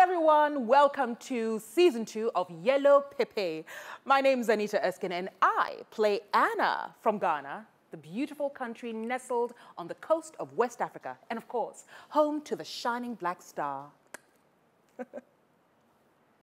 everyone. Welcome to season two of Yellow Pepper. My name is Anita Erskine and I play Anna from Ghana, the beautiful country nestled on the coast of West Africa and of course, home to the shining black star.